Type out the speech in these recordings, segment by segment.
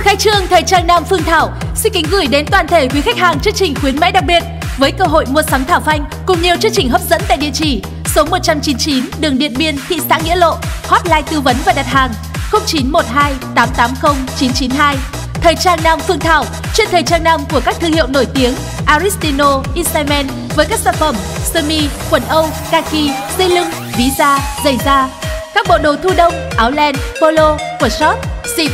Khai trương thời trang nam Phương Thảo xin kính gửi đến toàn thể quý khách hàng chương trình khuyến mãi đặc biệt với cơ hội mua sắm Thảo Phanh cùng nhiều chương trình hấp dẫn tại địa chỉ số 199 đường Điện Biên, thị xã Nghĩa Lộ, hotline tư vấn và đặt hàng 0912 880 992. Thời trang nam Phương Thảo, chuyên thời trang nam của các thương hiệu nổi tiếng Aristino, Isaimen với các sản phẩm sơ mi, quần âu, kaki, dây lưng, ví da, giày da. Các bộ đồ thu đông, áo len, polo, quần short, xịt,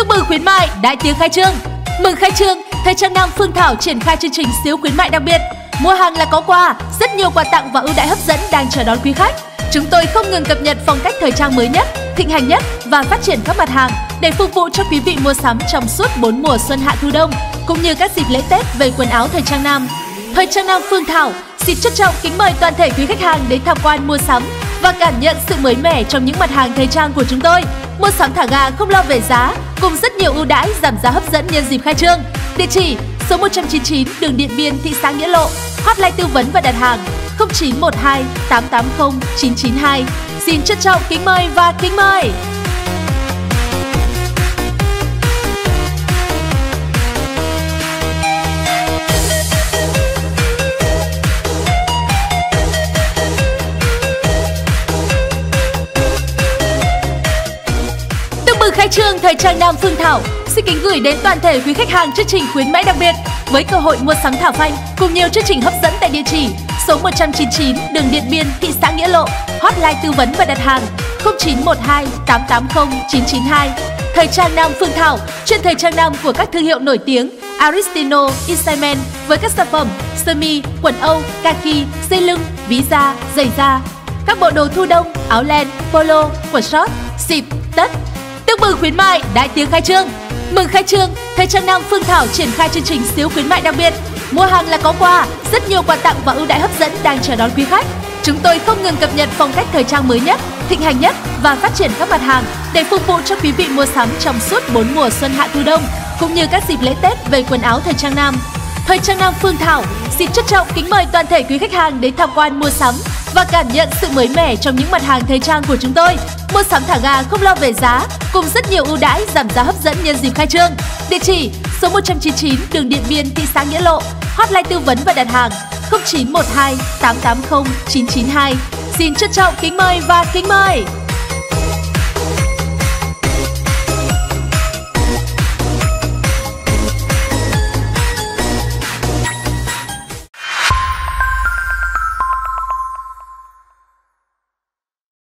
Chúc mừng khuyến mại đại tiếng khai trương. Mừng khai trương, thời trang nam Phương Thảo triển khai chương trình siêu khuyến mại đặc biệt. Mua hàng là có quà, rất nhiều quà tặng và ưu đãi hấp dẫn đang chờ đón quý khách. Chúng tôi không ngừng cập nhật phong cách thời trang mới nhất, thịnh hành nhất và phát triển các mặt hàng để phục vụ cho quý vị mua sắm trong suốt 4 mùa xuân hạ thu đông cũng như các dịp lễ Tết về quần áo thời trang nam. Thời trang nam Phương Thảo xin trân trọng kính mời toàn thể quý khách hàng đến tham quan mua sắm và cảm nhận sự mới mẻ trong những mặt hàng thời trang của chúng tôi. Mua sắm thả ga không lo về giá, cùng rất nhiều ưu đãi giảm giá hấp dẫn nhân dịp khai trương. Địa chỉ số 199 đường Điện Biên, thị xã Nghĩa Lộ. Hotline tư vấn và đặt hàng 0912 880 992. Xin trân trọng kính mời và kính mời. Trương thời trang nam Phương Thảo xin kính gửi đến toàn thể quý khách hàng chương trình khuyến mãi đặc biệt với cơ hội mua sắm Thảo Phanh cùng nhiều chương trình hấp dẫn tại địa chỉ số 199 đường Điện Biên, thị xã Nghĩa Lộ. Hotline tư vấn và đặt hàng 0912 880 992. Thời trang nam Phương Thảo, chuyên thời trang nam của các thương hiệu nổi tiếng Aristino, Isaimen với các sản phẩm sơ mi, quần âu, kaki, dây lưng, ví da, giày da. Các bộ đồ thu đông, áo len, polo, quần short, xịp, tất. Tương mừng khuyến mại đại tiếng khai trương. Mừng khai trương, Thời trang nam Phương Thảo triển khai chương trình siêu khuyến mại đặc biệt. Mua hàng là có quà, rất nhiều quà tặng và ưu đãi hấp dẫn đang chờ đón quý khách. Chúng tôi không ngừng cập nhật phong cách thời trang mới nhất, thịnh hành nhất và phát triển các mặt hàng để phục vụ cho quý vị mua sắm trong suốt 4 mùa xuân hạ thu đông cũng như các dịp lễ Tết về quần áo thời trang nam. Thời trang nam Phương Thảo xin trân trọng kính mời toàn thể quý khách hàng đến tham quan mua sắm và cảm nhận sự mới mẻ trong những mặt hàng thời trang của chúng tôi. Mua sắm thả ga không lo về giá, cùng rất nhiều ưu đãi giảm giá hấp dẫn nhân dịp khai trương. Địa chỉ số 199 đường Điện Biên, thị xã Nghĩa Lộ. Hotline tư vấn và đặt hàng 0912 880 992. Xin trân trọng kính mời và kính mời.